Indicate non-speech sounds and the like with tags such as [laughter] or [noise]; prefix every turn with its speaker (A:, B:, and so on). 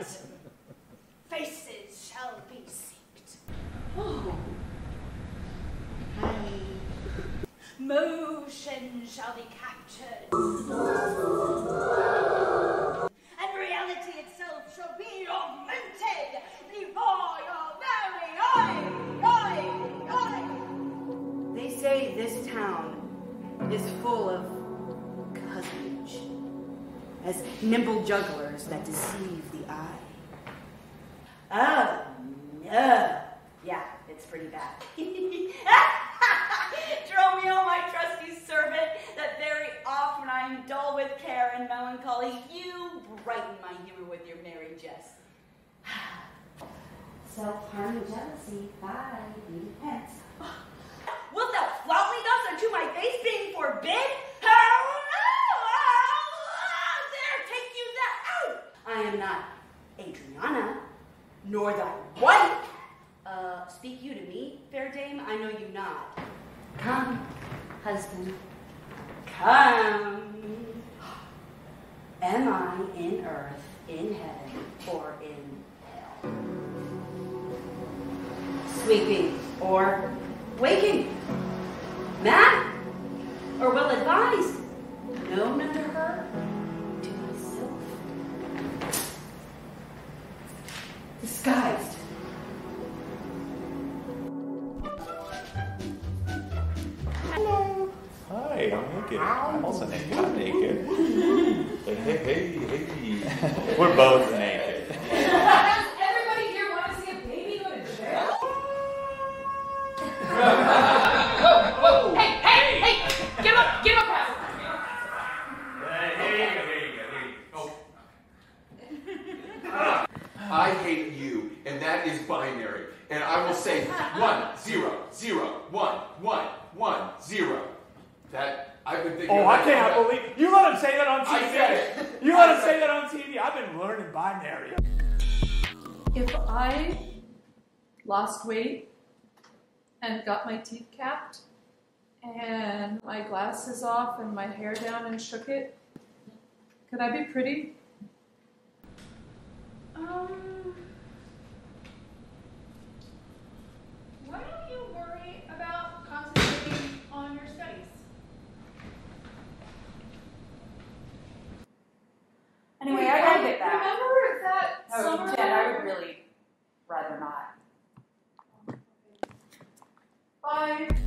A: Faces shall be seeked.
B: Oh.
A: Motion shall be captured. And reality itself shall be augmented before your very eye, eye, eye.
B: They say this town is full of as nimble jugglers that deceive the eye. Oh, no. Yeah, it's pretty bad. [laughs] Dromio, my trusty servant, that very oft when I am dull with care and melancholy, you brighten my humor with your merry jest. [sighs] Self-harm and jealousy, bye, beauty pence. Wilt thou flout me thus unto my face being forbid? Oh, no! Oh, there, take you that out! I am not Adriana, nor thy wife. Uh, speak you to me, fair dame? I know you not. Come, husband, come. Am I in earth, in heaven, or in hell? Sleeping or waking?
C: I'm naked. I'm also naked. I'm naked. hey, hey, hey, hey. We're both naked.
D: Does everybody here want to see a baby go to jail? whoa, whoa, hey, hey, hey! Give up, give up, pass.
E: I hate you, and that is binary. And I will say one, zero, zero, one, one, one, zero. That I've been thinking.
F: Oh, I
E: that
F: can't
E: all
F: believe you let him say that on TV.
E: I said it.
F: You let him say that on TV. I've been learning binary.
D: If I lost weight and got my teeth capped and my glasses off and my hair down and shook it, could I be pretty?
A: Um, Bye.